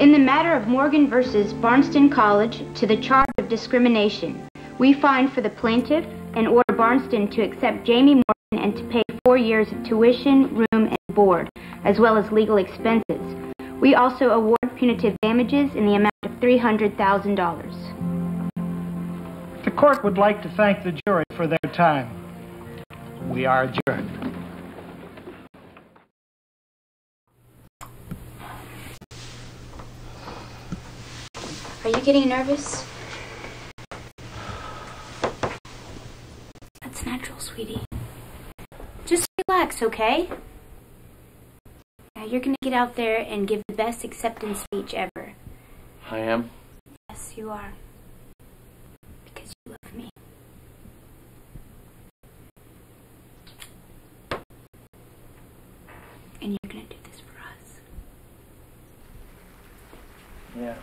In the matter of Morgan versus Barnston College to the charge of discrimination, we find for the plaintiff and order Barnston to accept Jamie Morgan and to pay four years of tuition, room, and board, as well as legal expenses. We also award punitive damages in the amount of $300,000. The court would like to thank the jury for their time. We are adjourned. Are you getting nervous? That's natural, sweetie. Just relax, okay? Now you're gonna get out there and give the best acceptance speech ever. I am. Yes, you are. Because you love me. And you're gonna do this for us. Yeah.